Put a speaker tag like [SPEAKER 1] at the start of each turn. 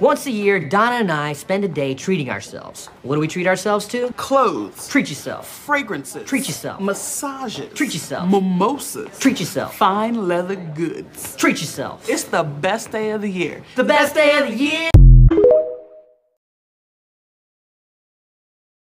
[SPEAKER 1] Once a year, Donna and I spend a day treating ourselves. What do we treat ourselves to?
[SPEAKER 2] Clothes.
[SPEAKER 1] Treat yourself.
[SPEAKER 2] Fragrances.
[SPEAKER 1] Treat yourself.
[SPEAKER 2] Massages.
[SPEAKER 1] Treat yourself.
[SPEAKER 2] Mimosas.
[SPEAKER 1] Treat yourself.
[SPEAKER 2] Fine leather goods.
[SPEAKER 1] Treat yourself.
[SPEAKER 2] It's the best day of the year.
[SPEAKER 1] The best day of the year.